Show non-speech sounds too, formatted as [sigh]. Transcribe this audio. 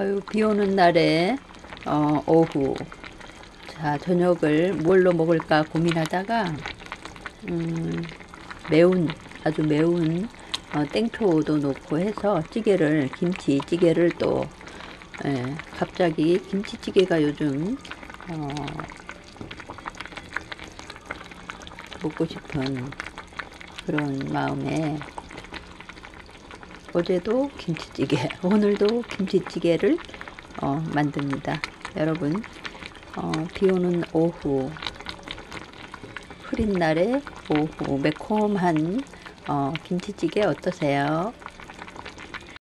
아유, 비 오는 날에, 어, 오후. 자, 저녁을 뭘로 먹을까 고민하다가, 음, 매운, 아주 매운, 어, 땡초도 넣고 해서 찌개를, 김치찌개를 또, 예, 갑자기 김치찌개가 요즘, 어, 먹고 싶은 그런 마음에 어제도 김치찌개, [laughs] 오늘도 김치찌개를 어, 만듭니다. 여러분, 어, 비 오는 오후, 흐린 날의 오후, 매콤한 어, 김치찌개 어떠세요?